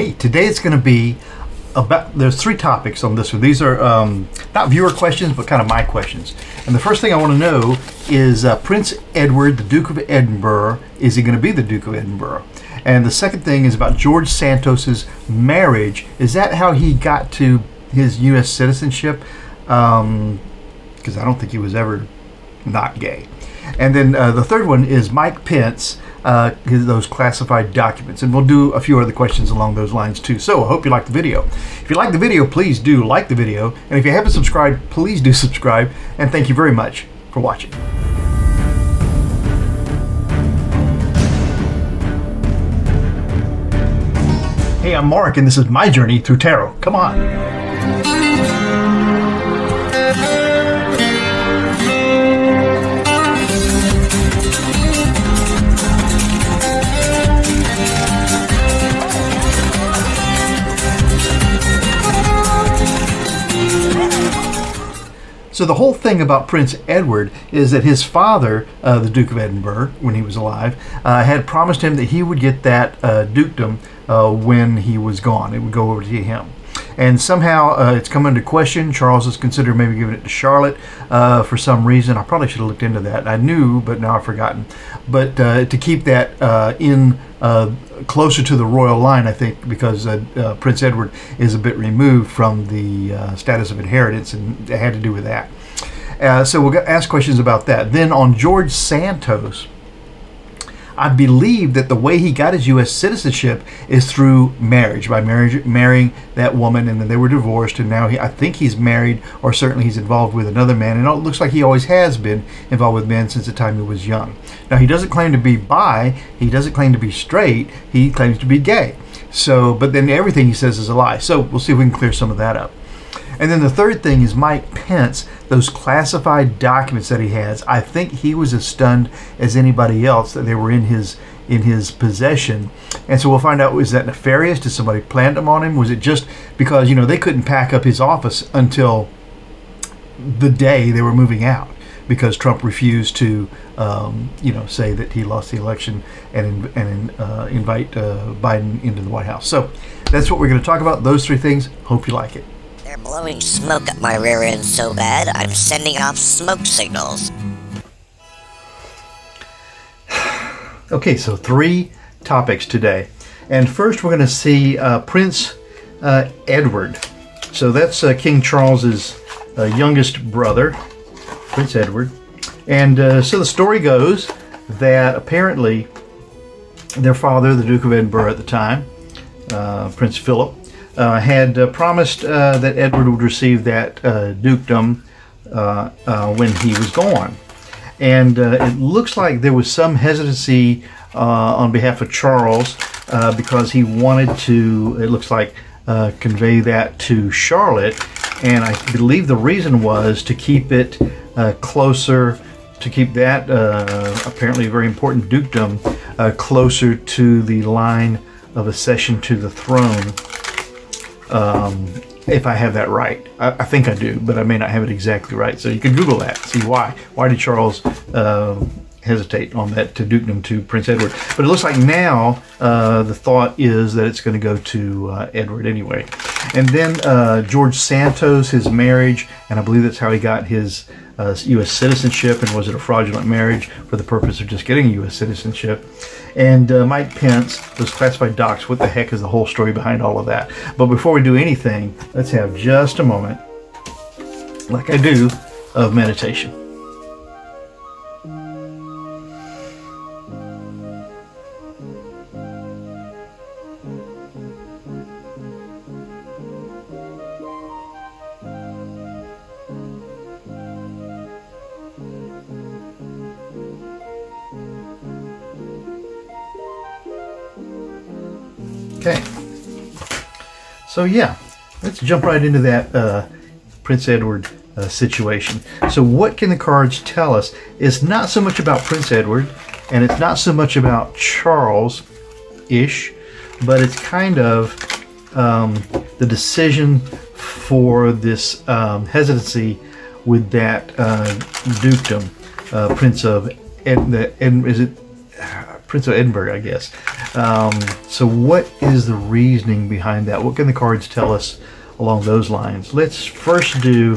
Hey, today it's going to be about. There's three topics on this one. These are um, not viewer questions, but kind of my questions. And the first thing I want to know is uh, Prince Edward, the Duke of Edinburgh, is he going to be the Duke of Edinburgh? And the second thing is about George Santos's marriage. Is that how he got to his U.S. citizenship? Because um, I don't think he was ever not gay. And then uh, the third one is Mike Pence uh, those classified documents. And we'll do a few other questions along those lines too. So I hope you like the video. If you like the video, please do like the video. And if you haven't subscribed, please do subscribe. And thank you very much for watching. Hey, I'm Mark, and this is my journey through tarot. Come on. So the whole thing about Prince Edward is that his father, uh, the Duke of Edinburgh, when he was alive, uh, had promised him that he would get that uh, dukedom uh, when he was gone. It would go over to him. And somehow uh, it's come into question. Charles has considered maybe giving it to Charlotte uh, for some reason. I probably should have looked into that. I knew, but now I've forgotten. But to keep that in closer to the royal line, I think, because uh, uh, Prince Edward is a bit removed from the uh, status of inheritance, and it had to do with that. Uh, so we'll ask questions about that. Then on George Santos, I believe that the way he got his U.S. citizenship is through marriage, by marriage, marrying that woman, and then they were divorced, and now he, I think he's married, or certainly he's involved with another man, and it looks like he always has been involved with men since the time he was young. Now he doesn't claim to be bi, he doesn't claim to be straight, he claims to be gay. So, but then everything he says is a lie. So we'll see if we can clear some of that up. And then the third thing is Mike Pence, those classified documents that he has. I think he was as stunned as anybody else that they were in his in his possession. And so we'll find out was that nefarious? Did somebody plant them on him? Was it just because, you know, they couldn't pack up his office until the day they were moving out because Trump refused to, um, you know, say that he lost the election and and uh, invite uh, Biden into the White House. So that's what we're going to talk about. Those three things. Hope you like it. They're blowing smoke up my rear end so bad, I'm sending off smoke signals. okay, so three topics today. And first we're going to see uh, Prince uh, Edward. So that's uh, King Charles's uh, youngest brother, Prince Edward. And uh, so the story goes that apparently their father, the Duke of Edinburgh at the time, uh, Prince Philip, Uh, had uh, promised uh, that Edward would receive that uh, dukedom uh, when he was gone. And it looks like there was some hesitancy on behalf of Charles because he wanted to, it looks like, convey that to Charlotte. And I believe the reason was to keep it closer to keep that uh, apparently very important dukedom uh, closer to the line of accession to the throne um, if I have that right. I, I, think I do, but I may not have it exactly right. So you can Google that, see why. Why did Charles uh, hesitate on that to dukedom to Prince Edward? But it looks like now uh, the thought is that it's going to go to uh, Edward anyway. And then uh, George Santos, his marriage, and I believe that's how he got his uh, U.S. citizenship, and was it a fraudulent marriage for the purpose of just getting U.S. citizenship? And uh, Mike Pence, those classified docs, what the heck is the whole story behind all of that? But before we do anything, let's have just a moment, like I do, of meditation. Okay. So yeah, let's jump right into that uh, Prince Edward uh, situation. So what can the cards tell us? It's not so much about Prince Edward, and it's not so much about Charles-ish, but it's kind of um, the decision for this um, hesitancy with that uh, dukedom, uh, Prince of Ed, Ed, is it Prince of Edinburgh, I guess. Um, so, what is the reasoning behind that? What can the cards tell us along those lines? Let's first do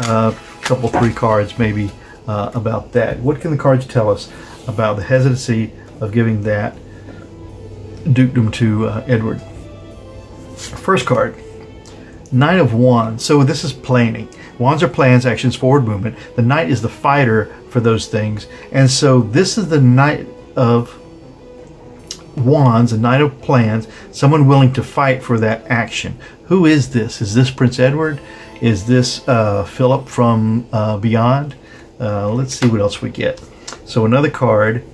uh, a couple, three cards maybe uh, about that. What can the cards tell us about the hesitancy of giving that dukedom to uh, Edward? First card, Knight of Wands. So this is planning. Wands are plans, actions, forward movement. The Knight is the fighter for those things. And so this is the Knight of Wands, a Knight of Plans, someone willing to fight for that action. Who is this? Is this Prince Edward? Is this uh, Philip from uh, Beyond? Uh, let's see what else we get. So another card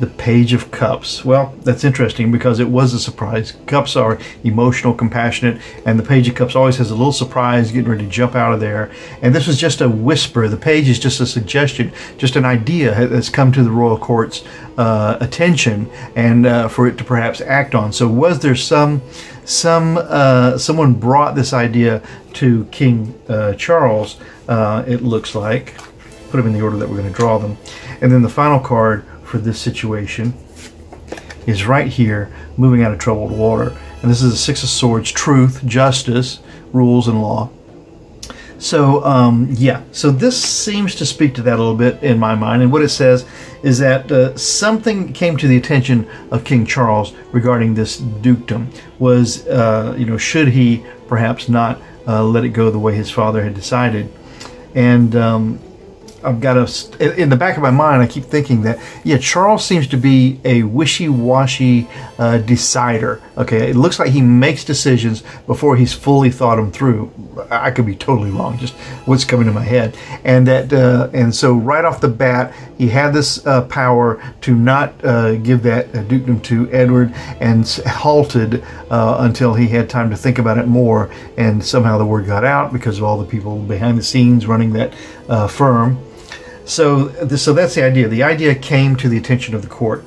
the Page of Cups. Well, that's interesting because it was a surprise. Cups are emotional, compassionate, and the Page of Cups always has a little surprise getting ready to jump out of there. And this was just a whisper. The page is just a suggestion, just an idea that's come to the royal court's uh, attention and uh, for it to perhaps act on. So, was there some some uh, someone brought this idea to King uh, Charles? Uh, it looks like. Put them in the order that we're going to draw them, and then the final card for this situation is right here, moving out of troubled water. And this is the Six of Swords, truth, justice, rules, and law. So, um, yeah, so this seems to speak to that a little bit in my mind. And what it says is that uh, something came to the attention of King Charles regarding this dukedom was, uh, you know, should he perhaps not uh, let it go the way his father had decided? And um, I've got a in the back of my mind. I keep thinking that yeah, Charles seems to be a wishy-washy uh, decider. Okay, it looks like he makes decisions before he's fully thought them through. I could be totally wrong. Just what's coming to my head, and that uh, and so right off the bat, he had this uh, power to not uh, give that uh, dukedom to Edward, and halted uh, until he had time to think about it more. And somehow the word got out because of all the people behind the scenes running that firm. So, so that's the idea. The idea came to the attention of the court.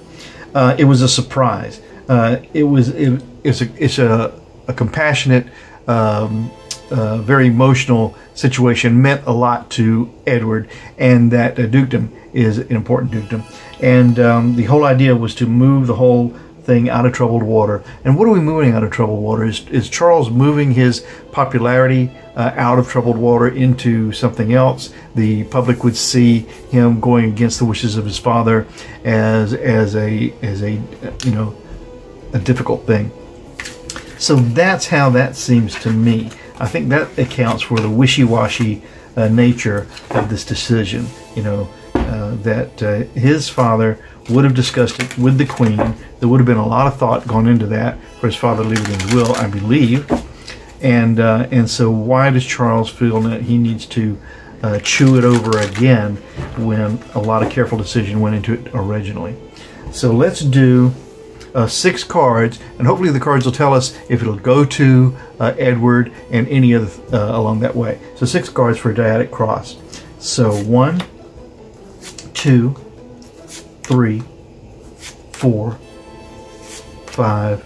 Uh, it was a surprise. Uh, it was it, it's a it's a, a compassionate, um, uh, very emotional situation. Meant a lot to Edward, and that dukedom is an important dukedom. And um, the whole idea was to move the whole thing out of troubled water. And what are we moving out of troubled water? Is, is Charles moving his popularity uh, out of troubled water into something else? The public would see him going against the wishes of his father as as a as a you know a difficult thing. So that's how that seems to me. I think that accounts for the wishy-washy uh, nature of this decision. You know uh, that uh, his father would have discussed it with the Queen. There would have been a lot of thought gone into that for his father leaving his will, I believe. And uh, and so why does Charles feel that he needs to uh, chew it over again when a lot of careful decision went into it originally? So let's do uh, six cards, and hopefully the cards will tell us if it'll go to uh, Edward and any other uh, along that way. So six cards for a dyadic cross. So one, two, three, four, five,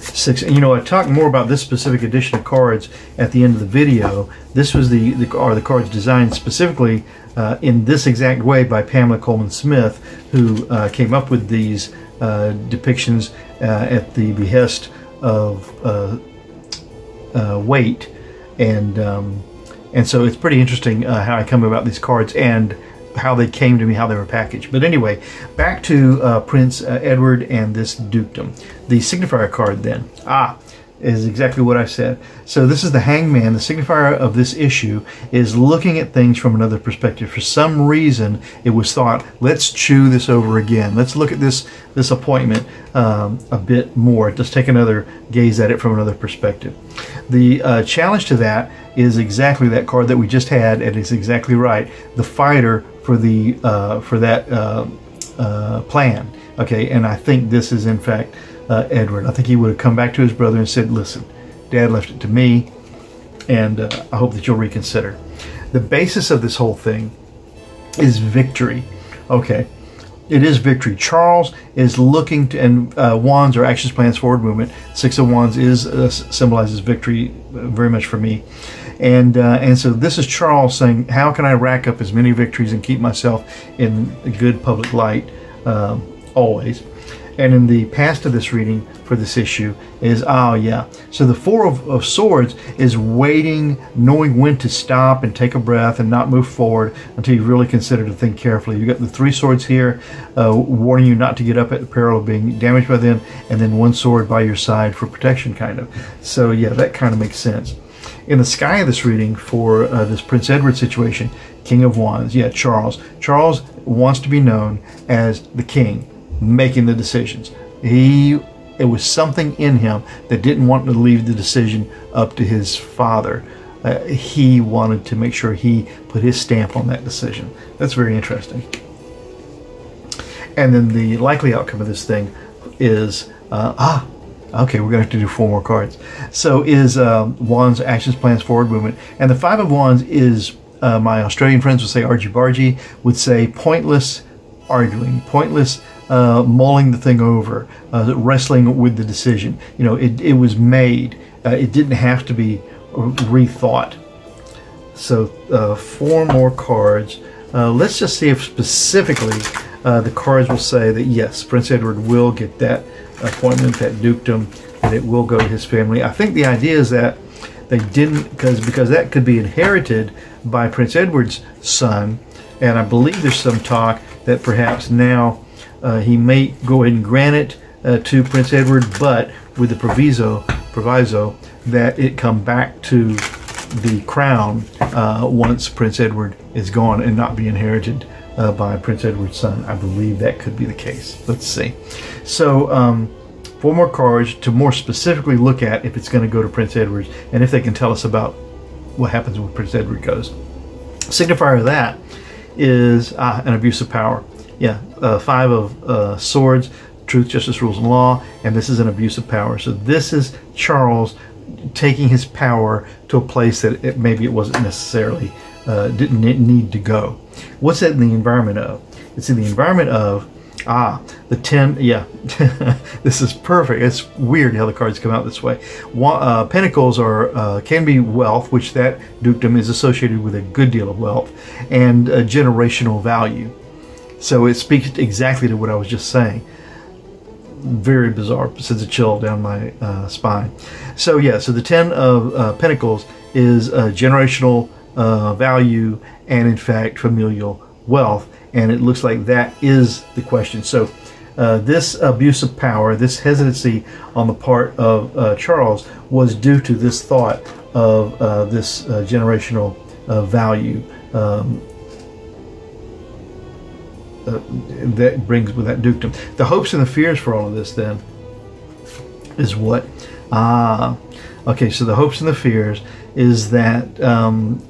six. And you know, I talked more about this specific edition of cards at the end of the video. This was the, the are the cards designed specifically uh, in this exact way by Pamela Colman Smith, who uh, came up with these uh, depictions uh, at the behest of uh, uh, Waite, and um, and so it's pretty interesting how I come about these cards and how they came to me, how they were packaged. But anyway, back to uh, Prince uh, Edward and this dukedom. The signifier card then. Ah, is exactly what I said. So this is the hangman. The signifier of this issue is looking at things from another perspective. For some reason, it was thought, let's chew this over again. Let's look at this this appointment um, a bit more. Let's take another gaze at it from another perspective. The uh, challenge to that is exactly that card that we just had, and it's exactly right. The fighter for the uh, for that uh, uh, plan. Okay, and I think this is in fact Edward. I think he would have come back to his brother and said, "Listen, Dad left it to me, and I hope that you'll reconsider." The basis of this whole thing is victory. Okay, it is victory. Charles is looking to, and uh, wands are actions, plans, forward movement. Six of wands is uh, symbolizes victory very much for me. And uh, and so this is Charles saying, how can I rack up as many victories and keep myself in a good public light um, always. And in the past of this reading for this issue is, oh yeah. So the Four of, of, Swords is waiting, knowing when to stop and take a breath and not move forward until you really consider to think carefully. You've got the three swords here, uh, warning you not to get up at the peril of being damaged by them, and then one sword by your side for protection, kind of. So yeah, that kind of makes sense. In the sky of this reading for uh, this Prince Edward situation, King of Wands, yeah, Charles. Charles wants to be known as the king making the decisions. He it was something in him that didn't want to leave the decision up to his father. Uh, he wanted to make sure he put his stamp on that decision. That's very interesting. And then the likely outcome of this thing is uh, ah, okay, we're going to have to do four more cards. So is um, Wands, actions, plans, forward movement, and the Five of Wands is uh, my Australian friends would say argy bargy would say pointless arguing, pointless uh, mulling the thing over, uh, wrestling with the decision. You know, it, it was made. Uh, it didn't have to be rethought. So uh, four more cards. Uh, let's just see if specifically the cards will say that yes, Prince Edward will get that appointment, that dukedom, that it will go to his family. I think the idea is that they didn't because because that could be inherited by Prince Edward's son, and I believe there's some talk that perhaps now uh, he may go ahead and grant it uh, to Prince Edward, but with the proviso, proviso that it come back to the crown uh, once Prince Edward is gone and not be inherited uh, by Prince Edward's son. I believe that could be the case. Let's see. So, um, four more cards to more specifically look at if it's going to go to Prince Edward and if they can tell us about what happens when Prince Edward goes. Signifier of that is uh, an abuse of power. Yeah, uh, five of uh, swords, truth, justice, rules, and law, and this is an abuse of power. So this is Charles taking his power to a place that it, maybe it wasn't necessarily uh, didn't need to go. What's that in the environment of? It's in the environment of Ah, the 10, yeah, this is perfect. It's weird how the cards come out this way. Uh, pentacles are uh, can be wealth, which that dukedom is associated with a good deal of wealth, and generational value. So it speaks exactly to what I was just saying. Very bizarre, sends a chill down my uh, spine. So yeah, so the Ten of uh, Pentacles is generational uh, value and in fact familial wealth and it looks like that is the question. So uh, this abuse of power, this hesitancy on the part of uh, Charles was due to this thought of uh, this uh, generational uh, value um, uh, that brings with that dukedom. The hopes and the fears for all of this then is what? Ah, okay, so the hopes and the fears is that um,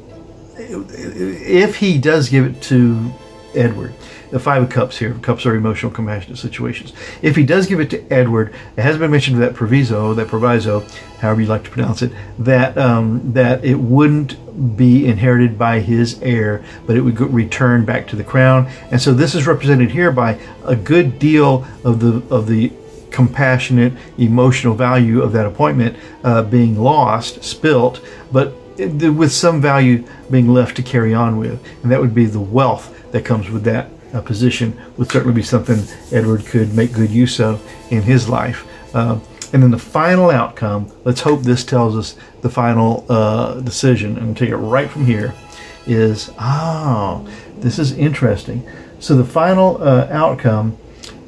if he does give it to Edward. The Five of Cups here. Cups are emotional, compassionate situations. If he does give it to Edward, it has been mentioned that proviso, that proviso, however you like to pronounce it, that um, that it wouldn't be inherited by his heir, but it would return back to the crown. And so this is represented here by a good deal of the of the compassionate, emotional value of that appointment uh, being lost, spilt, but with some value being left to carry on with, and that would be the wealth that comes with that uh, position would certainly be something Edward could make good use of in his life. Uh, and then the final outcome, let's hope this tells us the final uh, decision. Going to take it right from here, is, oh, this is interesting. So the final uh, outcome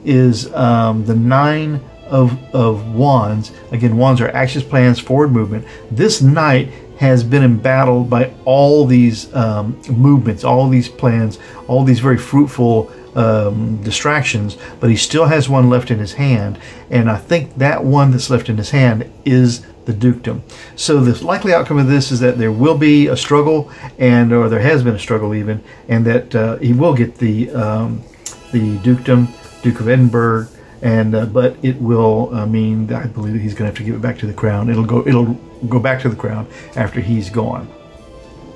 is um, the nine of, of wands. Again, wands are actions, plans, forward movement. This knight has been embattled by all these um, movements, all these plans, all these very fruitful um, distractions, but he still has one left in his hand. And I think that one that's left in his hand is the dukedom. So the likely outcome of this is that there will be a struggle, and or there has been a struggle even, and that uh, he will get the um, the dukedom, Duke of Edinburgh, and uh, but it will uh, mean that I believe that he's going to have to give it back to the crown. It'll go it'll go back to the crown after he's gone.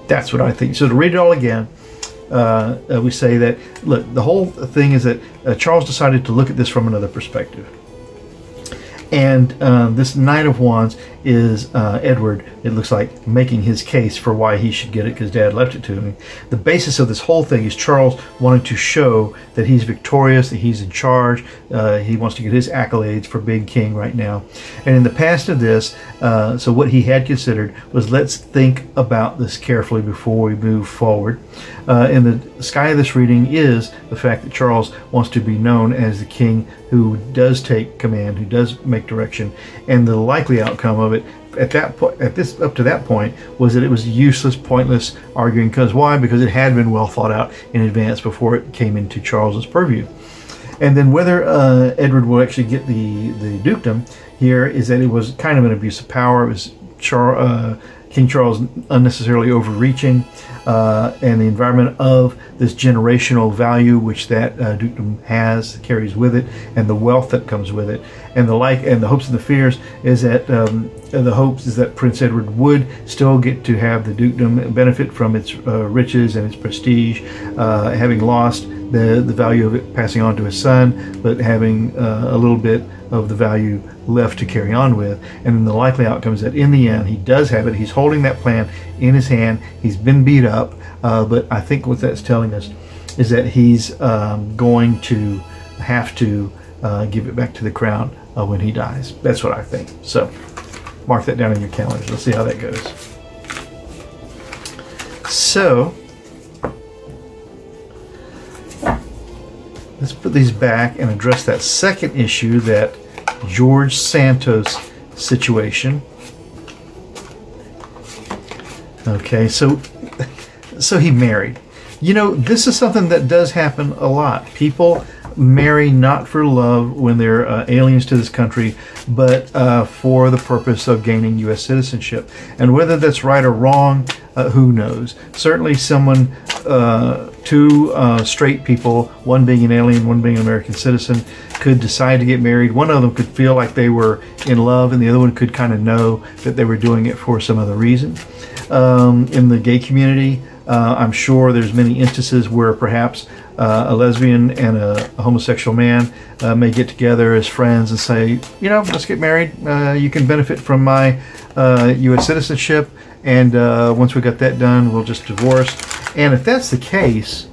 That's what I think. So to read it all again, uh, uh we say that look, the whole thing is that uh, Charles decided to look at this from another perspective. And uh, this Knight of Wands is uh, Edward, it looks like, making his case for why he should get it because dad left it to him. The basis of this whole thing is Charles wanting to show that he's victorious, that he's in charge. Uh, he wants to get his accolades for being king right now. And in the past of this, uh, so what he had considered was let's think about this carefully before we move forward. Uh, and the sky of this reading is the fact that Charles wants to be known as the king who does take command, who does make direction, and the likely outcome of it at that point, at this up to that point, was that it was useless, pointless arguing. Because why? Because it had been well thought out in advance before it came into Charles's purview. And then whether uh, Edward will actually get the the dukedom here is that it was kind of an abuse of power. It was Char- uh, King Charles unnecessarily overreaching, uh, and the environment of this generational value which that uh, dukedom has carries with it, and the wealth that comes with it, and the like, and the hopes and the fears is that um, the hopes is that Prince Edward would still get to have the dukedom benefit from its uh, riches and its prestige, uh, having lost the the value of it passing on to his son, but having uh, a little bit of the value left to carry on with. And then the likely outcome is that in the end, he does have it. He's holding that plan in his hand. He's been beat up, uh, but I think what that's telling us is that he's um, going to have to uh, give it back to the crown uh, when he dies. That's what I think. So mark that down in your calendars. Let's see how that goes. So let's put these back and address that second issue that George Santos situation. Okay, so so he married. You know, this is something that does happen a lot. People marry not for love when they're uh, aliens to this country, but uh, for the purpose of gaining U.S. citizenship. And whether that's right or wrong, uh, who knows? Certainly, someone, uh, two uh, straight people, one being an alien, one being an American citizen, could decide to get married. One of them could feel like they were in love, and the other one could kind of know that they were doing it for some other reason. Um, in the gay community, uh, I'm sure there's many instances where perhaps uh, a lesbian and a, a homosexual man uh, may get together as friends and say, you know, let's get married. Uh, you can benefit from my U.S. Uh, citizenship, and uh, once we got that done, we'll just divorce. And if that's the case,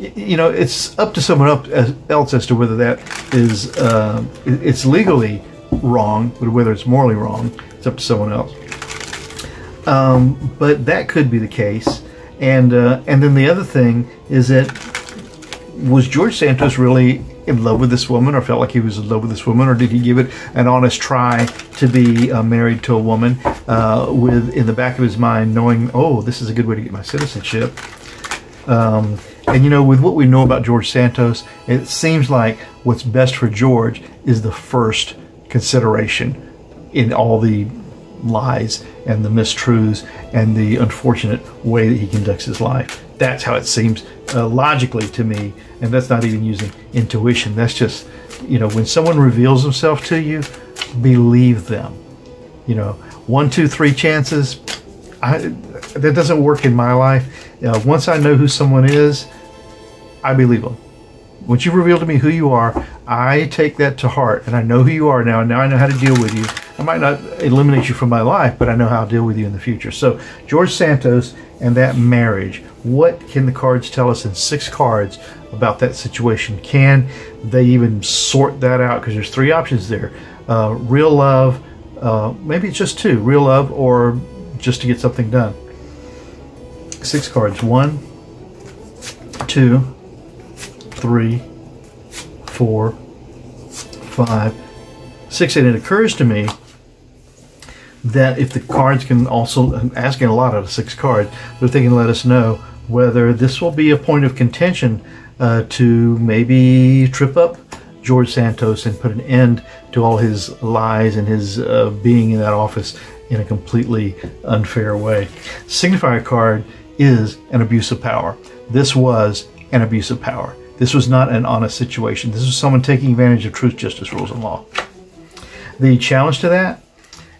you know, it's up to someone else as to whether that is uh, it's legally wrong, but whether it's morally wrong, it's up to someone else. Um, but that could be the case. And uh, and then the other thing is that was George Santos really in love with this woman, or felt like he was in love with this woman, or did he give it an honest try to be uh, married to a woman uh, with in the back of his mind knowing, oh, this is a good way to get my citizenship. Um, and you know, with what we know about George Santos, it seems like what's best for George is the first consideration in all the lies and the mistruths and the unfortunate way that he conducts his life. That's how it seems uh, logically to me, and that's not even using intuition. That's just, you know, when someone reveals himself to you, believe them. You know, one, two, three chances. I, that doesn't work in my life. Uh, once I know who someone is, I believe them. Once you reveal to me who you are, I take that to heart, and I know who you are now. Now I know how to deal with you I might not eliminate you from my life, but I know how to deal with you in the future. So, George Santos and that marriage, what can the cards tell us in six cards about that situation? Can they even sort that out? Because there's three options there uh, real love, uh, maybe it's just two real love, or just to get something done. Six cards one, two, three, four, five, six. And it occurs to me that if the cards can also, I'm asking a lot out of six cards, if they can let us know whether this will be a point of contention uh, to maybe trip up George Santos and put an end to all his lies and his uh, being in that office in a completely unfair way. Signifier card is an abuse of power. This was an abuse of power. This was not an honest situation. This was someone taking advantage of truth, justice, rules, and law. The challenge to that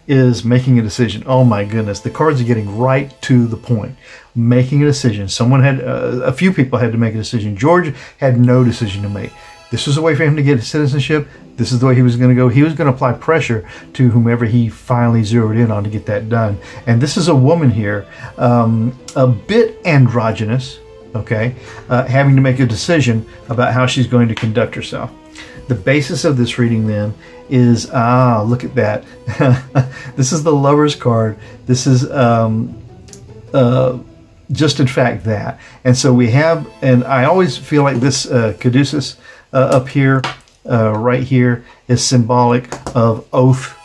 is making a decision. Oh my goodness, the cards are getting right to the point. Making a decision. Someone had, uh, a few people had to make a decision. George had no decision to make. This was a way for him to get his citizenship. This is the way he was going to go. He was going to apply pressure to whomever he finally zeroed in on to get that done. And this is a woman here, um, a bit androgynous, okay, uh, having to make a decision about how she's going to conduct herself. The basis of this reading then is ah, look at that. this is the lover's card. This is um, uh, just in fact that. And so we have, and I always feel like this uh, caduceus uh, up here, uh, right here, is symbolic of oath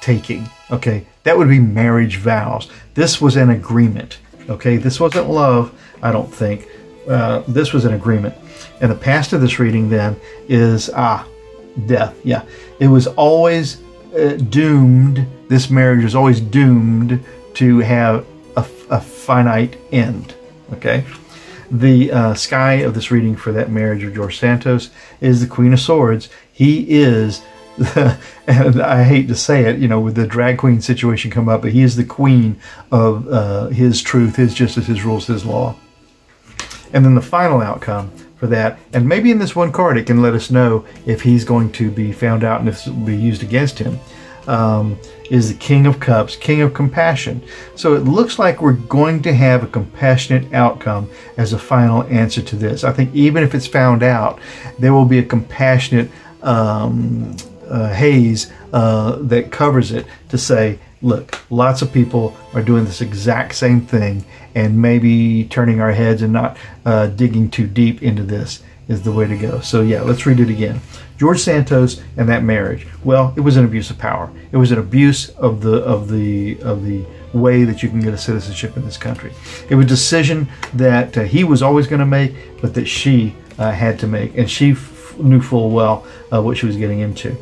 taking. Okay, that would be marriage vows. This was an agreement. Okay, this wasn't love, I don't think. Uh, this was an agreement. And the past of this reading then is ah, death. Yeah, it was always uh, doomed. This marriage was always doomed to have a, a finite end. Okay, the uh, sky of this reading for that marriage of George Santos is the Queen of Swords. He is. and I hate to say it, you know, with the drag queen situation come up, but he is the queen of uh, his truth, his justice, his rules, his law. And then the final outcome for that, and maybe in this one card it can let us know if he's going to be found out and if it will be used against him, um, is the King of Cups, King of Compassion. So it looks like we're going to have a compassionate outcome as a final answer to this. I think even if it's found out, there will be a compassionate um, uh, haze uh, that covers it to say, look, lots of people are doing this exact same thing, and maybe turning our heads and not uh, digging too deep into this is the way to go. So, yeah, let's read it again. George Santos and that marriage. Well, it was an abuse of power. It was an abuse of the of the of the way that you can get a citizenship in this country. It was a decision that uh, he was always going to make, but that she uh, had to make, and she knew full well uh, what she was getting into.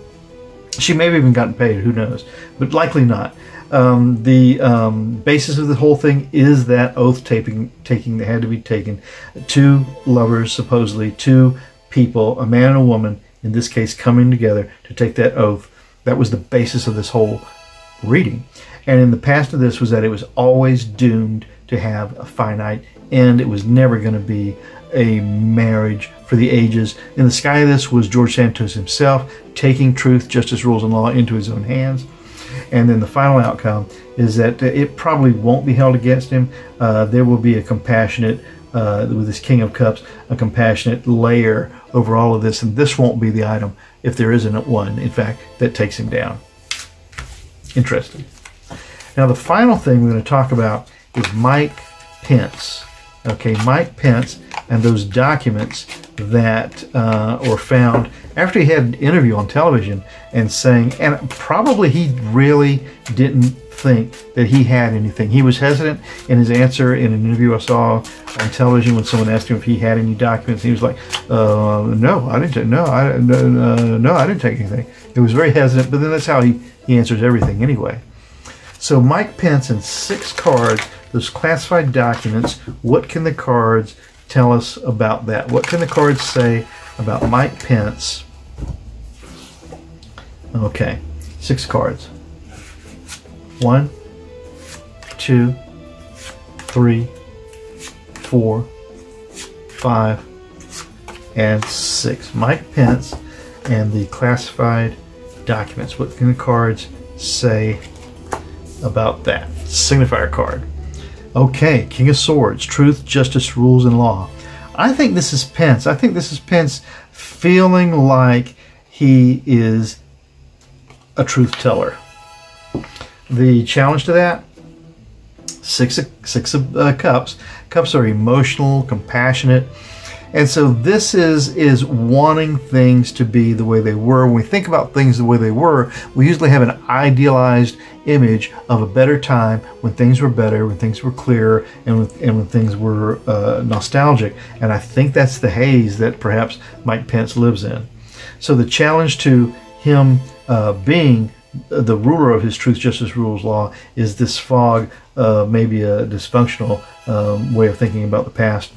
She may have even gotten paid, who knows, but likely not. Um, the um, basis of the whole thing is that oath taking, taking that had to be taken. Two lovers, supposedly, two people, a man and a woman, in this case, coming together to take that oath. That was the basis of this whole reading. And in the past of this was that it was always doomed to have a finite end. It was never going to be a marriage for the ages. In the sky of this was George Santos himself taking truth, justice, rules, and law into his own hands. And then the final outcome is that it probably won't be held against him. Uh, there will be a compassionate, uh, with this King of Cups, a compassionate layer over all of this. And this won't be the item, if there isn't one, in fact, that takes him down. Interesting. Now, the final thing we're going to talk about is Mike Pence. Okay, Mike Pence and those documents that uh, were found after he had an interview on television and saying, and probably he really didn't think that he had anything. He was hesitant in his answer in an interview I saw on television when someone asked him if he had any documents. He was like, uh, "No, I didn't. Take, No, I no, uh, no, I didn't take anything." It was very hesitant, but then that's how he he answers everything anyway. So Mike Pence in six cards, those classified documents. What can the cards tell us about that? What can the cards say about Mike Pence? Okay, six cards. One, two, three, four, five, and six. Mike Pence and the classified documents. What can the cards say about that? Signifier card. Okay, King of Swords, truth, justice, rules, and law. I think this is Pence. I think this is Pence feeling like he is a truth teller. The challenge to that six of, six of uh, cups. Cups are emotional, compassionate, and so this is is wanting things to be the way they were. When we think about things the way they were, we usually have an idealized image of a better time when things were better, when things were clearer, and when, and when things were uh, nostalgic. And I think that's the haze that perhaps Mike Pence lives in. So the challenge to him uh, being the ruler of his truth, justice, rules, law is this fog, uh, maybe a dysfunctional um, way of thinking about the past.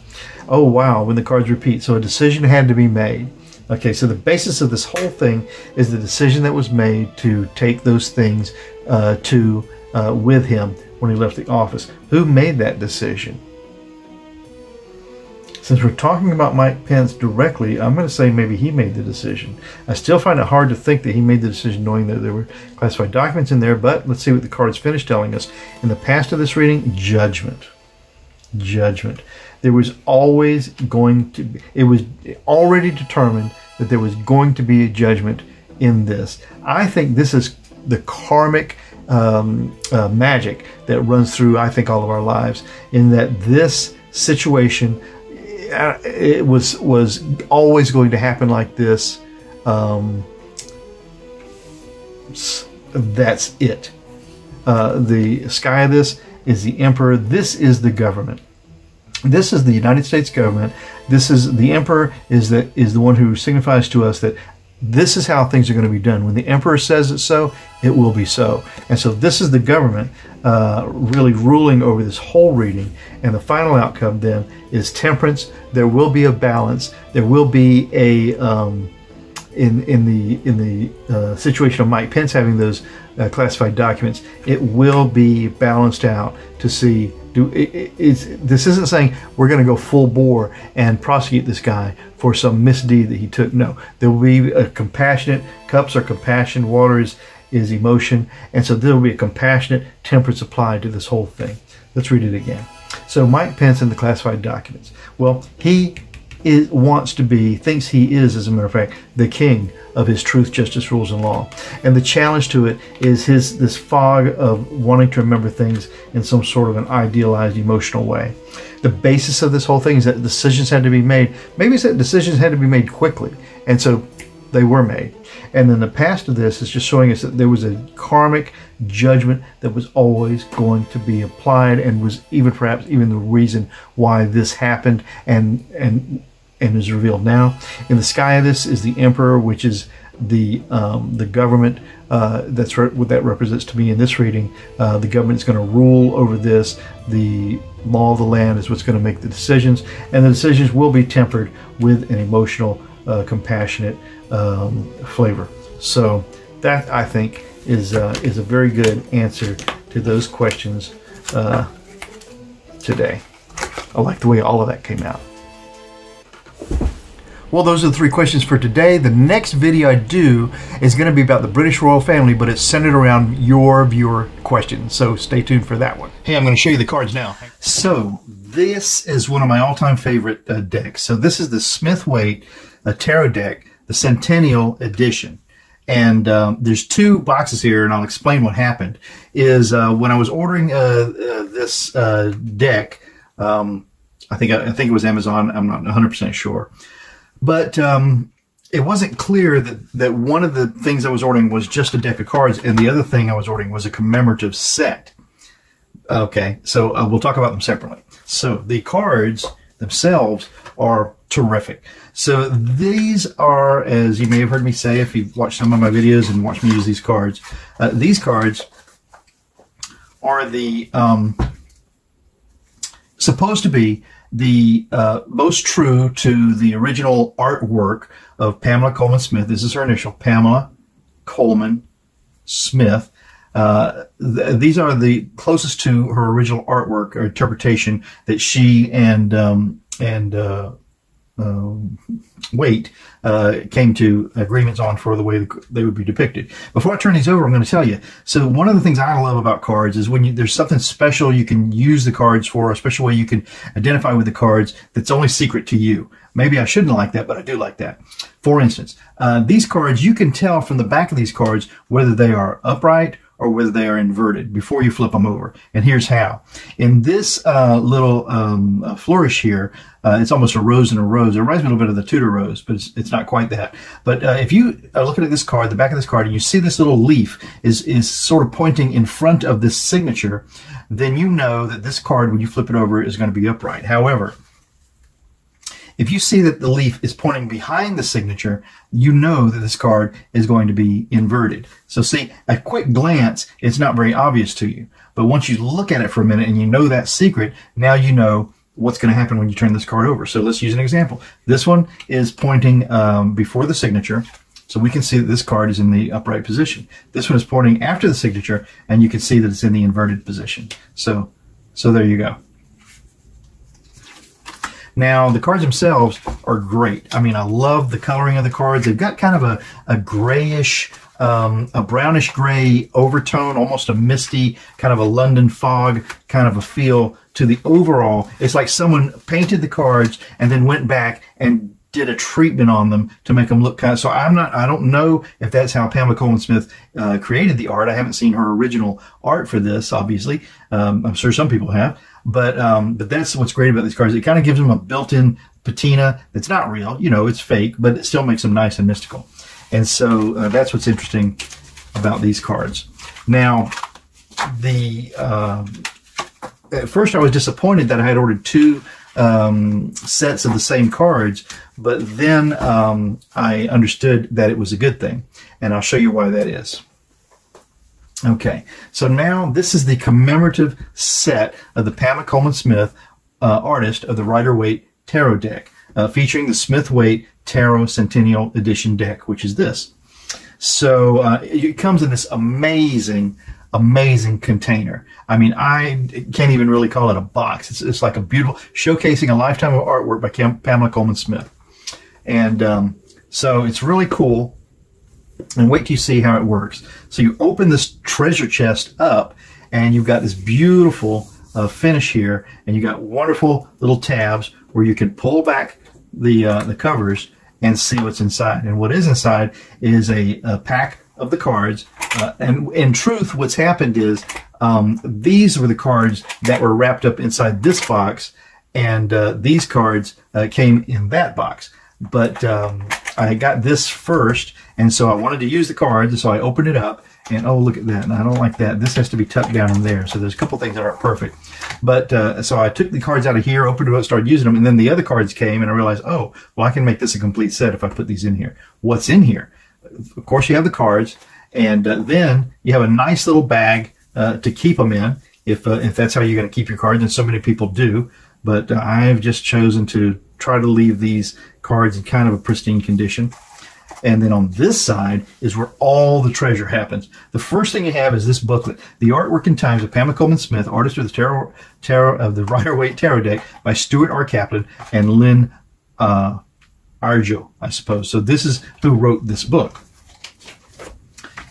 Oh, wow, when the cards repeat. So a decision had to be made. Okay, so the basis of this whole thing is the decision that was made to take those things uh, to uh, with him when he left the office. Who made that decision? since we're talking about Mike Pence directly, I'm going to say maybe he made the decision. I still find it hard to think that he made the decision knowing that there were classified documents in there, but let's see what the cards finish telling us. In the past of this reading, judgment. Judgment. There was always going to be, it was already determined that there was going to be a judgment in this. I think this is the karmic um, uh, magic that runs through, I think, all of our lives. In that this situation, uh, it was was always going to happen like this. Um, that's it. Uh, the sky of this is the emperor. This is the government. This is the United States government. This is the emperor is the is the one who signifies to us that this is how things are going to be done. When the emperor says it so, it will be so. And so this is the government uh, really ruling over this whole reading. And the final outcome then is temperance. There will be a balance. There will be a um, in in the in the uh, situation of Mike Pence having those uh, classified documents. It will be balanced out to see do it, this isn't saying we're going to go full bore and prosecute this guy for some misdeed that he took. No, there will be a compassionate cups are compassion, water is is emotion, and so there will be a compassionate temperance applied to this whole thing. Let's read it again. So Mike Pence in the classified documents. Well, he is, wants to be, thinks he is, as a matter of fact, the king of his truth, justice, rules, and law. And the challenge to it is his this fog of wanting to remember things in some sort of an idealized, emotional way. The basis of this whole thing is that decisions had to be made. Maybe it's that decisions had to be made quickly, and so they were made. And then the past of this is just showing us that there was a karmic judgment that was always going to be applied, and was even perhaps even the reason why this happened, and and and is revealed now. In the sky of this is the emperor, which is the um, the government uh, that's re- what that represents to me in this reading. Uh, the government is going to rule over this. The law of the land is what's going to make the decisions, and the decisions will be tempered with an emotional, uh, compassionate um, flavor. So that I think is uh, is a very good answer to those questions uh, today. I like the way all of that came out. Well, those are the three questions for today. The next video I do is going to be about the British royal family, but it's centered around your viewer questions. So stay tuned for that one. Hey, I'm going to show you the cards now. So this is one of my all-time favorite uh, decks. So this is the Smith Waite uh, Tarot deck, the Centennial Edition. And um, there's two boxes here, and I'll explain what happened. Is uh, when I was ordering uh, uh, this uh, deck, um, I think I think it was Amazon. I'm not 100 percent sure. But um, it wasn't clear that, that one of the things I was ordering was just a deck of cards, and the other thing I was ordering was a commemorative set. Okay, so uh, we'll talk about them separately. So the cards themselves are terrific. So these are, as you may have heard me say if you've watched some of my videos and watched me use these cards, uh, these cards are the um, supposed to be the uh, most true to the original artwork of Pamela Colman Smith. This is her initial, Pamela Colman Smith. Uh, th- these are the closest to her original artwork or interpretation that she and um, and uh, uh, Waite uh, came to agreements on for the way they would be depicted. Before I turn these over, I'm going to tell you. So one of the things I love about cards is when you, there's something special you can use the cards for, a special way you can identify with the cards that's only secret to you. Maybe I shouldn't like that, but I do like that. For instance, uh, these cards, you can tell from the back of these cards whether they are upright or whether they are inverted before you flip them over. And here's how. In this uh, little um, uh, flourish here, uh, it's almost a rose and a rose. It reminds me a little bit of the Tudor rose, but it's, it's not quite that. But uh, if you are looking at this card, the back of this card, and you see this little leaf is, is sort of pointing in front of this signature, then you know that this card, when you flip it over, is going to be upright. However, if you see that the leaf is pointing behind the signature, you know that this card is going to be inverted. So see, a quick glance, it's not very obvious to you. But once you look at it for a minute and you know that secret, now you know what's going to happen when you turn this card over. So let's use an example. This one is pointing um, before the signature. So we can see that this card is in the upright position. This one is pointing after the signature, and you can see that it's in the inverted position. So, so there you go. Now, the cards themselves are great. I mean, I love the coloring of the cards. They've got kind of a, a grayish, um, a brownish gray overtone, almost a misty, kind of a London fog kind of a feel to the overall. It's like someone painted the cards and then went back and did a treatment on them to make them look kind of. So I'm not. I don't know if that's how Pamela Colman Smith uh, created the art. I haven't seen her original art for this. Obviously, um, I'm sure some people have. But um, but that's what's great about these cards. It kind of gives them a built-in patina that's not real. You know, it's fake, but it still makes them nice and mystical. And so uh, that's what's interesting about these cards. Now, the uh, at first I was disappointed that I had ordered two um, sets of the same cards, but then um, I understood that it was a good thing, and I'll show you why that is. Okay, so now this is the commemorative set of the Pamela Colman Smith uh, artist of the Rider Waite Tarot deck, uh, featuring the Smith Waite Tarot Centennial Edition deck, which is this. So uh, it comes in this amazing amazing container. I mean, I can't even really call it a box. It's, it's like a beautiful showcasing a lifetime of artwork by Cam, Pamela Colman Smith. And um, so it's really cool. And wait till you see how it works. So you open this treasure chest up, and you've got this beautiful uh, finish here, and you got wonderful little tabs where you can pull back the uh, the covers and see what's inside. And what is inside is a, a pack of the cards. Uh, and in truth, what's happened is um, these were the cards that were wrapped up inside this box, and uh, these cards uh, came in that box. But um, I got this first, and so I wanted to use the cards, so I opened it up, and oh, look at that. And I don't like that. This has to be tucked down in there. So there's a couple things that aren't perfect. But uh, so I took the cards out of here, opened it up, started using them, and then the other cards came, and I realized, oh, well, I can make this a complete set if I put these in here. What's in here? of course, you have the cards, and uh, then you have a nice little bag uh, to keep them in if uh, if that's how you're going to keep your cards. And so many people do, but uh, I've just chosen to try to leave these cards in kind of a pristine condition. And then on this side is where all the treasure happens. The first thing you have is this booklet, The Artwork in Times of Pamela Colman Smith, artist of the tarot, tarot of the Rider Waite Tarot Deck by Stuart R. Kaplan and Lynn uh, Arjo, I suppose. So this is who wrote this book.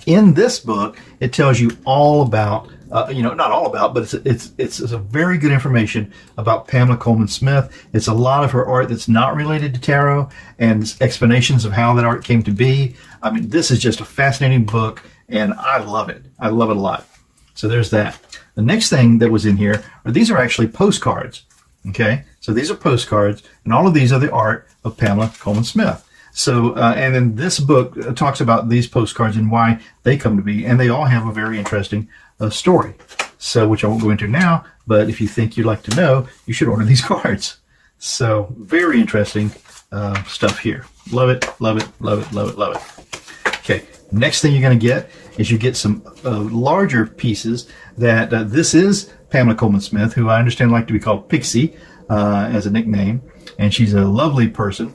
In this book, it tells you all about, uh, you know, not all about, but it's, it's, it's, it's a very good information about Pamela Colman Smith. It's a lot of her art that's not related to tarot and explanations of how that art came to be. I mean, this is just a fascinating book and I love it. I love it a lot. So there's that. The next thing that was in here are these are actually postcards. Okay, so these are postcards, and all of these are the art of Pamela Colman Smith. So, uh, and then this book uh, talks about these postcards and why they come to be, and they all have a very interesting uh, story. So, which I won't go into now, but if you think you'd like to know, you should order these cards. So, very interesting uh, stuff here. Love it, love it, love it, love it, love it. Okay, next thing you're going to get is you get some uh, larger pieces that uh, this is Pamela Colman Smith, who I understand like to be called Pixie uh, as a nickname, and she's a lovely person.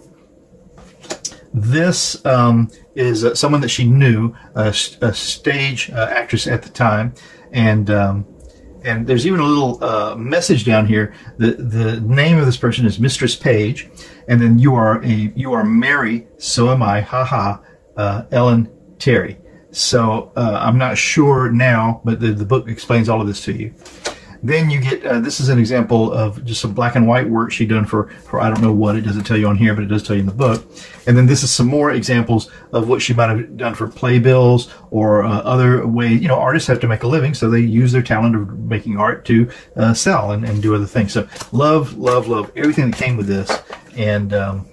This um, is uh, someone that she knew, a, a stage uh, actress at the time, and um, and there's even a little uh, message down here. The the name of this person is Mistress Page, and then you are a you are Mary. So am I. Ha ha. Uh, Ellen Terry. So uh, I'm not sure now, but the, the book explains all of this to you. Then you get, uh, this is an example of just some black and white work she done for, for I don't know what, it doesn't tell you on here, but it does tell you in the book. And then this is some more examples of what she might have done for playbills or uh, other ways. You know, artists have to make a living, so they use their talent of making art to uh, sell and, and do other things. So love, love, love everything that came with this. And, um,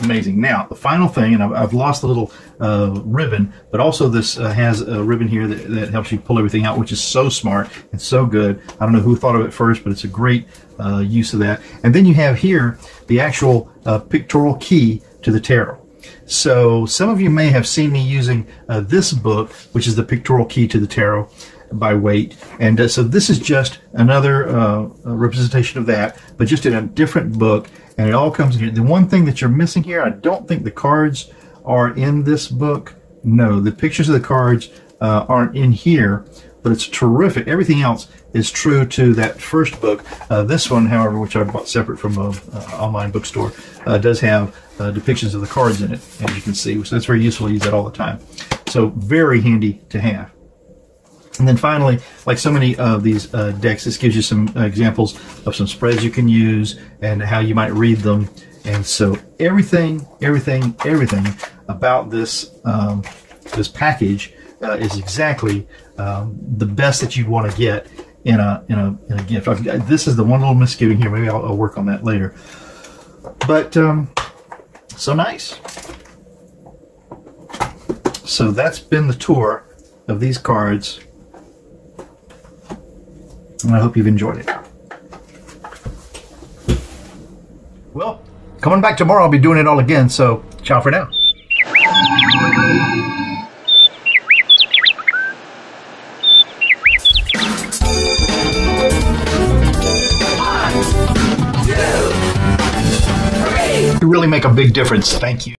amazing. Now, the final thing, and I've, I've lost the little uh, ribbon, but also this uh, has a ribbon here that, that, helps you pull everything out, which is so smart and so good. I don't know who thought of it first, but it's a great uh, use of that. And then you have here the actual uh, pictorial key to the tarot. So some of you may have seen me using uh, this book, which is the pictorial key to the tarot by Waite. And uh, so this is just another uh, representation of that, but just in a different book. And it all comes in here. The one thing that you're missing here, I don't think the cards are in this book. No, the pictures of the cards uh, aren't in here. but it's terrific. Everything else is true to that first book. Uh, this one, however, which I bought separate from an online bookstore, uh, does have uh, depictions of the cards in it, as you can see. So that's very useful to use that all the time. So very handy to have. And then finally, like so many of these uh, decks, this gives you some uh, examples of some spreads you can use and how you might read them. And so everything, everything, everything about this um, this package uh, is exactly um, the best that you'd want to get in a in a in a gift. Got, this is the one little misgiving here. Maybe I'll, I'll work on that later. But um, so nice. So that's been the tour of these cards and I hope you've enjoyed it. Well, coming back tomorrow, I'll be doing it all again, so ciao for now. You really make a big difference. Thank you.